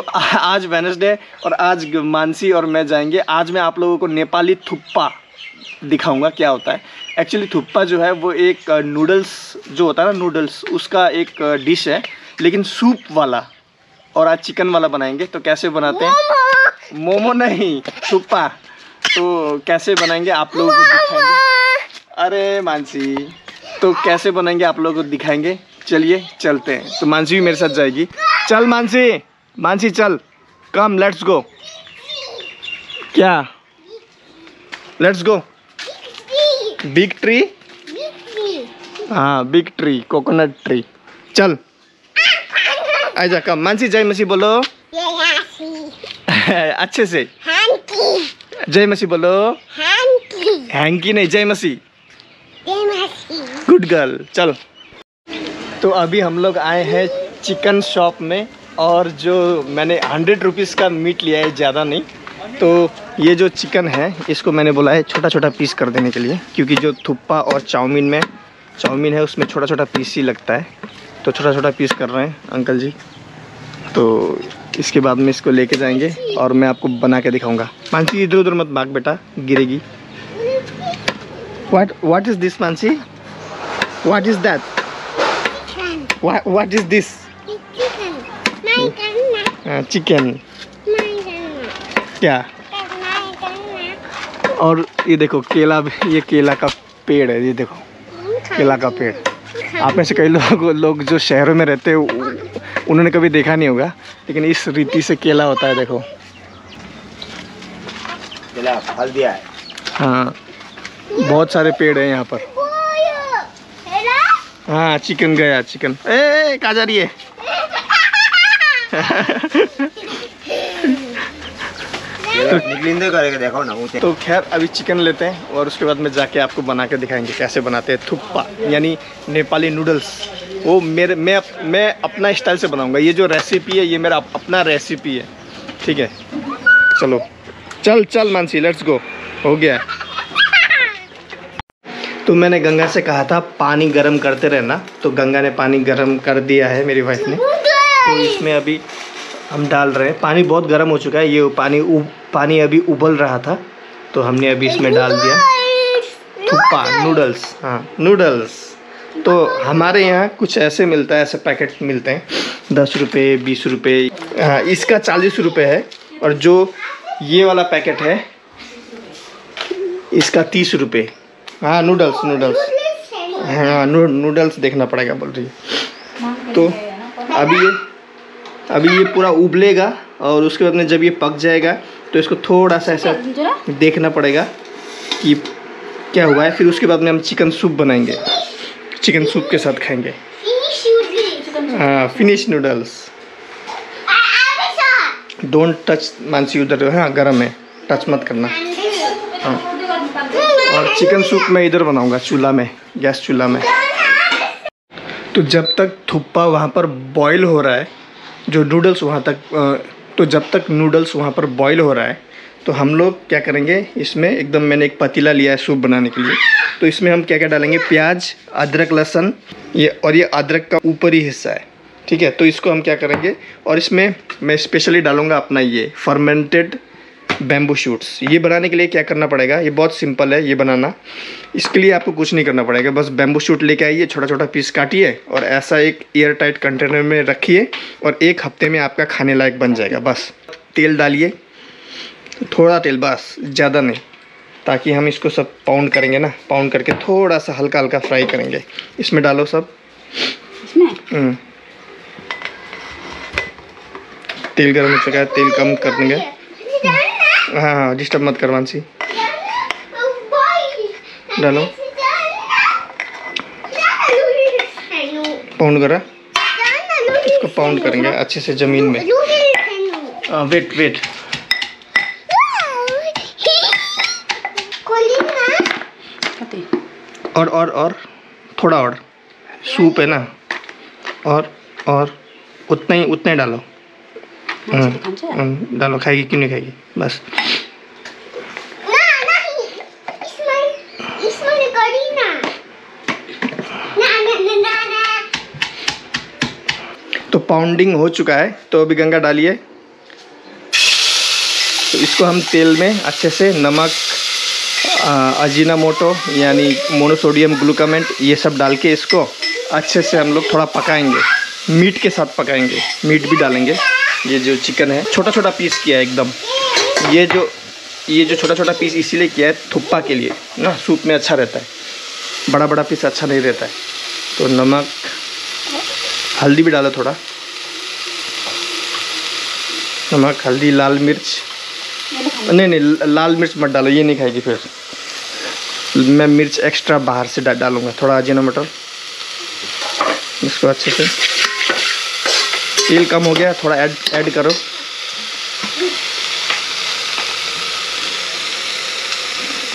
आज वेनसडे और आज मानसी और मैं जाएँगे। आज मैं आप लोगों को नेपाली थुप्पा दिखाऊँगा क्या होता है। एक्चुअली थुप्पा जो है वो एक नूडल्स जो होता है ना नूडल्स उसका एक डिश है लेकिन सूप वाला और आज चिकन वाला बनाएँगे। तो कैसे बनाते हैं? मोमो। नहीं थुप्पा। तो कैसे बनाएँगे आप लोगों को दिखाएँगे? अरे मानसी तो कैसे बनाएँगे आप लोगों को दिखाएँगे? चलिए चलते हैं। तो मानसी भी मेरे साथ जाएगी। चल मानसी मानसी, चल। कम लेट्स गो क्या? लेट्स गो बिग ट्री हाँ बिग ट्री कोकोनट ट्री चल। आजा कम मानसी, जय मसी बोलो। अच्छे से। जय मसी बोलो। हैंकी नहीं, जय मसी गुड गर्ल चल। तो अभी हम लोग आए हैं चिकन शॉप में। और जो मैंने हंड्रेड रुपीज़ का मीट लिया है ज़्यादा नहीं। तो ये जो चिकन है इसको मैंने बोला है छोटा छोटा पीस कर देने के लिए क्योंकि जो थुप्पा और चाउमीन में चाउमीन है उसमें छोटा छोटा पीस ही लगता है। तो छोटा छोटा पीस कर रहे हैं अंकल जी। तो इसके बाद में इसको लेके जाएँगे और मैं आपको बना के दिखाऊँगा। मानसी इधर उधर मत भाग बेटा गिरेगी। What what is this Mansi? What is that what is this chicken क्या और ये देखो केला भी- ये केला का पेड़ है ये देखो। केला का पेड़। आप में से कई लोग लोग जो शहरों में रहते हैं उन्होंने कभी देखा नहीं होगा लेकिन इस रीति से केला होता है देखो। केला फल दिया है। हाँ बहुत सारे पेड़ हैं यहाँ पर। हाँ चिकन गया चिकन। ए कहाँ जा रही है निकलिंदे करके देखो ना ऊँचे तो खैर, अभी चिकन लेते हैं और उसके बाद में जाके आपको बना के दिखाएँगे कैसे बनाते हैं थुप्पा, यानी नेपाली नूडल्स वो मेरे, मैं मैं अपना स्टाइल से बनाऊँगा। ये जो रेसिपी है, ये मेरा अपना रेसिपी है। ठीक है? चलो। चल चल मानसी लेट्स गो हो गया। तो मैंने गंगा से कहा था, पानी गर्म करते रहना। तो गंगा ने पानी गर्म कर दिया है मेरी वाइफ ने। तो इसमें अभी हम डाल रहे हैं। पानी बहुत गर्म हो चुका है। ये पानी उब पानी अभी उबल रहा था तो हमने अभी इसमें डाल दिया। थुप्पा नूडल्स हाँ नूडल्स तो हमारे यहाँ कुछ ऐसे मिलता है, ऐसे पैकेट मिलते हैं। दस रुपये बीस रुपये हाँ इसका चालीस रुपये है। और जो ये वाला पैकेट है, इसका तीस रुपये हाँ नूडल्स नूडल्स हाँ नूडल्स देखना पड़ेगा, बोल रही है। तो अभी ये अभी ये पूरा उबलेगा और उसके बाद में जब ये पक जाएगा तो इसको थोड़ा सा ऐसा देखना पड़ेगा कि क्या हुआ है। फिर उसके बाद में हम चिकन सूप बनाएँगे। चिकन सूप के साथ खाएँगे। हाँ finish noodles don't touch Mansi उधर हाँ गर्म है। टच मत करना। हाँ। और चिकन सूप मैं इधर बनाऊँगा चूल्हा में गैस चूल्हा में। तो जब तक थुप्पा वहाँ पर बॉईल हो रहा है जो नूडल्स वहाँ तक तो जब तक नूडल्स वहाँ पर बॉईल हो रहा है तो हम लोग क्या करेंगे, इसमें एकदम मैंने एक पतीला लिया है सूप बनाने के लिए। तो इसमें हम क्या क्या डालेंगे, प्याज, अदरक, लहसुन, ये, और ये अदरक का ऊपरी हिस्सा है, ठीक है? तो इसको हम क्या करेंगे, और इसमें मैं स्पेशली डालूँगा अपना ये फर्मेंटेड बैम्बू शूट्स ये बनाने के लिए क्या करना पड़ेगा? ये बहुत सिंपल है ये बनाना। इसके लिए आपको कुछ नहीं करना पड़ेगा बस बैम्बू शूट लेके आइए छोटा छोटा पीस काटिए और ऐसा एक एयर टाइट कंटेनर में रखिए और एक हफ़्ते में आपका खाने लायक बन जाएगा बस। तेल डालिए। थोड़ा तेल बस ज़्यादा नहीं ताकि हम इसको सब पाउंड करेंगे ना। पाउंड करके थोड़ा सा हल्का हल्का फ्राई करेंगे। इसमें डालो सब। हम्म। तेल गर्म हो चुका है तेल कम कर देंगे। हाँ हाँ डिस्टर्ब मत कर, मानसी। डालो। पाउंड करा। इसको पाउंड करेंगे, अच्छे से ज़मीन में। वेट वेट और और और, थोड़ा और। सूप है ना? और और, उतना ही, उतना डालो। डालो खाएगी क्यों नहीं खाएगी बस तो पाउंडिंग हो चुका है तो अभी गंगा डालिए तो इसको हम तेल में अच्छे से नमक अजीना मोटो यानी मोनोसोडियम ग्लूकामेंट ये सब डाल के इसको अच्छे से हम लोग थोड़ा पकाएँगे मीट के साथ पकाएँगे मीट भी डालेंगे ये जो चिकन है छोटा छोटा पीस किया है एकदम। ये जो ये जो छोटा छोटा पीस इसीलिए किया है थुप्पा के लिए ना सूप में अच्छा रहता है। बड़ा बड़ा पीस अच्छा नहीं रहता है। तो नमक हल्दी भी डाला थोड़ा। नमक हल्दी लाल मिर्च। नहीं नहीं लाल मिर्च मत डालो ये नहीं खाएगी फिर। मैं मिर्च एक्स्ट्रा बाहर से डा, डालूँगा थोड़ा मटर इसको अच्छे से तेल कम हो गया, थोड़ा ऐड ऐड करो।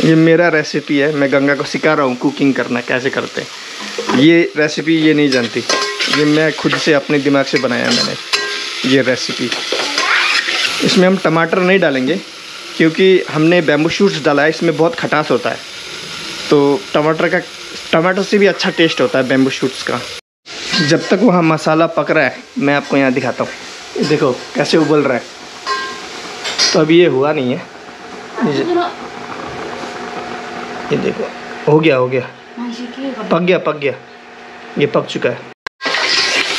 ये मेरा रेसिपी है, मैं गंगा को सिखा रहा हूँ कुकिंग करना, कैसे करते हैं। ये रेसिपी ये नहीं जानती। ये मैं खुद से अपने दिमाग से बनाया मैंने, ये रेसिपी इसमें हम टमाटर नहीं डालेंगे, क्योंकि हमने बैम्बू शूट्स डाला है, इसमें बहुत खटास होता है। तो टमाटर का, टमाटर से भी अच्छा टेस्ट होता है बैम्बू शूट्स का। जब तक वहाँ मसाला पक रहा है मैं आपको यहाँ दिखाता हूँ। देखो कैसे उबल रहा है। तो अभी ये हुआ नहीं है। ये देखो हो गया हो गया। पक गया पक गया। ये पक चुका है।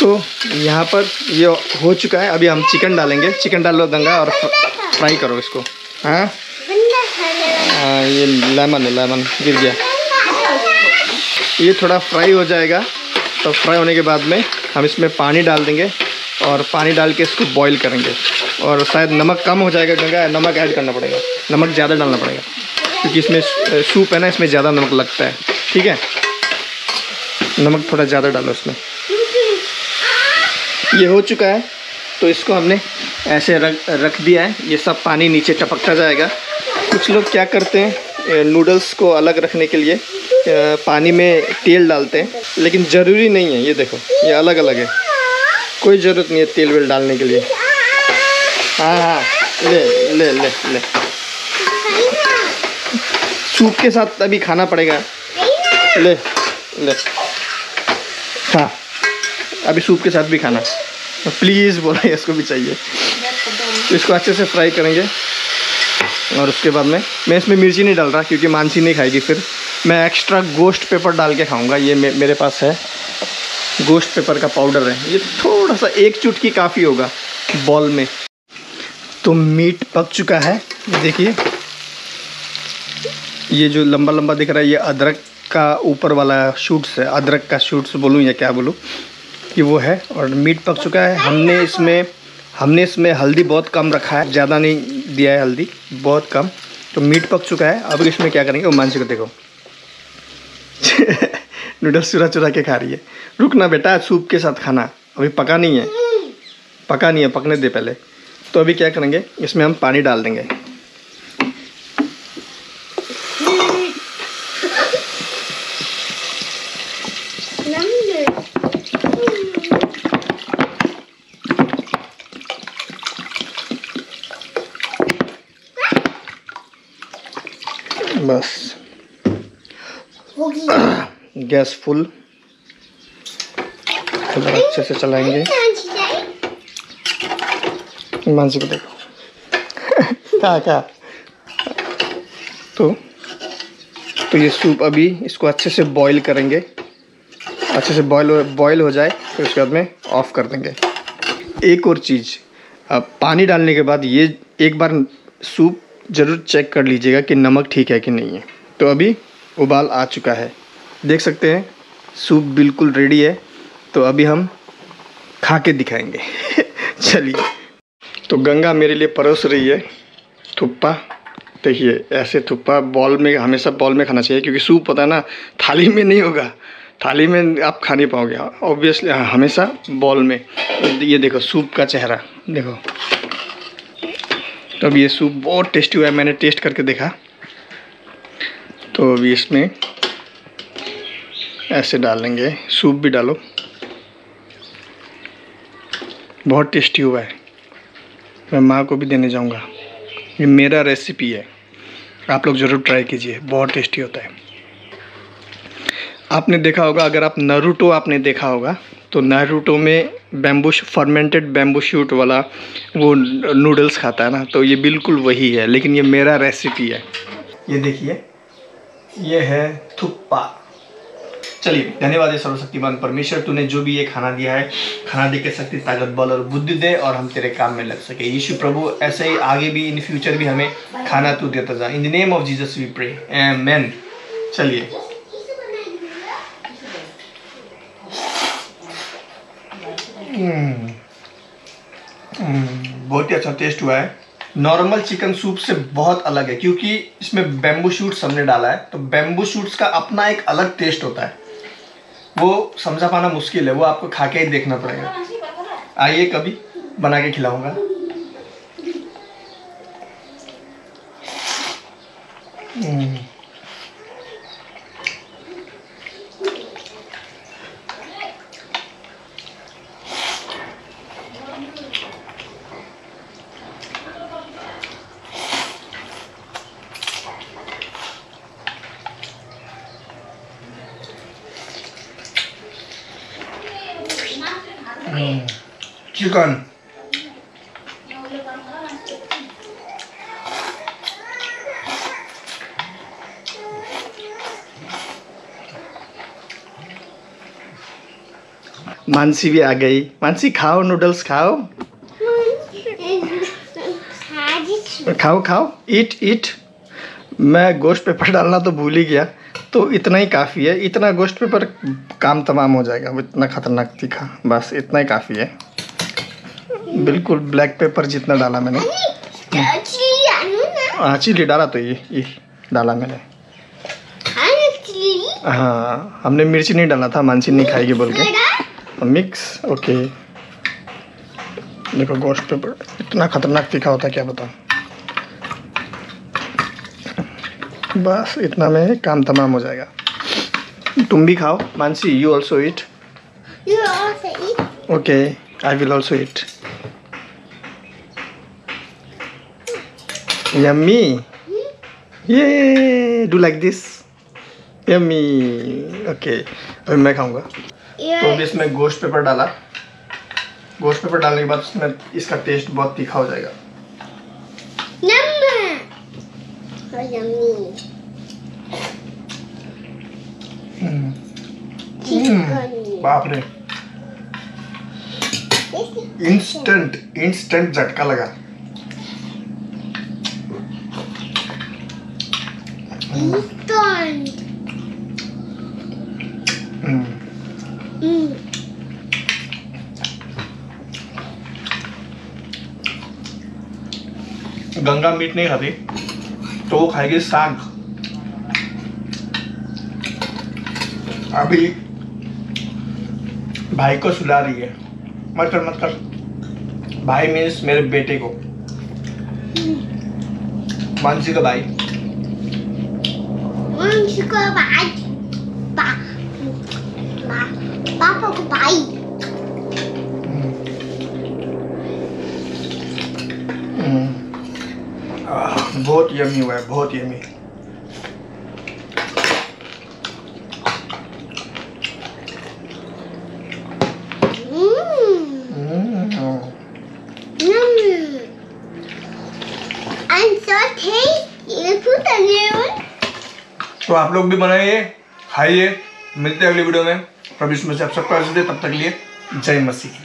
तो यहाँ पर ये हो चुका है। अभी हम चिकन डालेंगे। चिकन डाल लो गंगा और फ्राई करो इसको। हाँ। हाँ ये लेमन है लेमन। गिर गया। ये थोड़ा फ्राई हो जाएगा। तो फ्राई होने के बाद में हम इसमें पानी डाल देंगे और पानी डाल के इसको बॉईल करेंगे। और शायद नमक कम हो जाएगा गंगा नमक ऐड करना पड़ेगा। नमक ज़्यादा डालना पड़ेगा। क्योंकि इसमें सूप है ना, इसमें ज़्यादा नमक लगता है। ठीक है? नमक थोड़ा ज़्यादा डालो इसमें। ये हो चुका है। तो इसको हमने ऐसे रख रख दिया है। ये सब पानी नीचे टपकता जाएगा। कुछ लोग क्या करते हैं? नूडल्स को अलग रखने के लिए पानी में तेल डालते हैं। लेकिन ज़रूरी नहीं है, ये देखो, ये अलग अलग है। कोई ज़रूरत नहीं है तेल वेल डालने के लिए। हाँ हाँ ले ले ले ले। सूप के साथ अभी खाना पड़ेगा। ले ले। हाँ अभी सूप के साथ भी खाना। प्लीज़ बोला, इसको भी चाहिए। तो इसको अच्छे से फ्राई करेंगे। और उसके बाद में मैं इसमें मिर्ची नहीं डाल रहा क्योंकि मानसी नहीं खाएगी फिर। मैं एक्स्ट्रा गोश्त पेपर डाल के खाऊँगा ये मे, मेरे पास है। गोश्त पेपर का पाउडर है। ये थोड़ा सा एक चुटकी काफ़ी होगा बॉल में। तो मीट पक चुका है देखिए। ये जो लंबा लंबा दिख रहा है ये अदरक का ऊपर वाला शूट्स है। अदरक का शूट्स बोलूँ या क्या बोलूँ कि वो है और मीट पक चुका है। हमने इसमें हमने इसमें हल्दी बहुत कम रखा है, ज़्यादा नहीं दिया है हल्दी, बहुत कम। तो मीट पक चुका है, अब इसमें क्या करेंगे? वो मानसी को देखो। नूडल्स चुरा चुरा के खा रही है। रुकना बेटा सूप के साथ खाना। अभी पका नहीं है। पका नहीं है, पकने दे पहले। तो अभी क्या करेंगे? इसमें हम पानी डाल देंगे बस गैस फुल। अच्छे से चलाएँगे। मानसी को देखो। क्या क्या तो तो ये सूप अभी इसको अच्छे से बॉईल करेंगे। अच्छे से बॉईल बॉईल हो जाए, फिर उसके बाद में ऑफ़ कर देंगे। एक और चीज़ पानी डालने के बाद ये एक बार सूप ज़रूर चेक कर लीजिएगा कि नमक ठीक है कि नहीं है। तो अभी उबाल आ चुका है। देख सकते हैं, सूप बिल्कुल रेडी है तो अभी हम खा के दिखाएँगे। चलिए। तो गंगा मेरे लिए परोस रही है, थुप्पा। देखिए, ऐसे थुप्पा बॉल में, हमेशा बॉल में खाना चाहिए, क्योंकि सूप पता है ना, थाली में नहीं होगा। थाली में आप खा नहीं पाओगे। ऑब्वियसली हमेशा बॉल में। ये देखो, सूप का चेहरा। देखो। तो अब ये सूप बहुत टेस्टी हुआ है, मैंने टेस्ट करके देखा। तो अभी इसमें ऐसे डालेंगे सूप भी डालो। बहुत टेस्टी हुआ है। मैं माँ को भी देने जाऊँगा। ये मेरा रेसिपी है। आप लोग ज़रूर ट्राई कीजिए। बहुत टेस्टी होता है। आपने देखा होगा, अगर आप नरूटो आपने देखा होगा तो नारुतो में बैम्बू फर्मेंटेड बैम्बू शूट वाला वो नूडल्स खाता है ना? तो ये बिल्कुल वही है, लेकिन ये मेरा रेसिपी है। ये देखिए। ये है थुप्पा। चलिए धन्यवाद है सर्वशक्तिमान परमेश्वर तूने जो भी ये खाना दिया है खाना दे के शक्ति ताकत बल और बुद्धि दे और हम तेरे काम में लग सके। यीशु प्रभु ऐसे ही आगे भी इन फ्यूचर भी हमें खाना तू देता जा। In the name of Jesus we pray amen चलिए। हम्म, हम्म, बहुत ही अच्छा टेस्ट हुआ है। नॉर्मल चिकन सूप से बहुत अलग है क्योंकि इसमें बैम्बू शूट्स हमने डाला है तो बैम्बू शूट्स का अपना एक अलग टेस्ट होता है। वो समझा पाना मुश्किल है, वो आपको खा के ही देखना पड़ेगा आइए कभी, बना के खिलाऊँगा हम्म। चिकन मानसी भी आ गई मानसी खाओ नूडल्स खाओ खाओ खाओ ईट ईट मैं गोश्त पेपर डालना तो भूल ही गया। तो इतना ही काफ़ी है। इतना गोश्त पेपर काम तमाम हो जाएगा। इतना खतरनाक तीखा बस इतना ही काफ़ी है। बिल्कुल ब्लैक पेपर जितना डाला मैंने। हाँ चिली डाला तो ये ये डाला मैंने। हाँ हमने मिर्ची नहीं डाला था मानसी नहीं खाएगी बोल के। Mix okay. देखो गोश्त पेपर इतना खतरनाक तीखा होता है क्या बताऊँ। बस इतना में काम तमाम हो जाएगा। तुम भी खाओ Mansi you also eat okay I will also eat yummy ये do like this yummy okay अभी मैं खाऊँगा। तो अभी इसमें गोश्त पेपर डाला। गोश्त पेपर डालने के बाद इसमें इसका टेस्ट बहुत तीखा हो जाएगा। बाप रे इंस्टेंट इंस्टेंट झटका लगा। हम्म, गंगा मीट नहीं खाती। तो वो खाएगी साग। अभी भाई को सुला रही है। मत कर मत कर। भाई मीन्स मेरे बेटे को। मानसी का भाई। पापा को बहुत यमी हुआ है बहुत यमी तो आप लोग भी बनाइए। खाइए। मिलते हैं अगली वीडियो में। प्रभु इसमें से आप सबका तब तक लिए जय मसीह।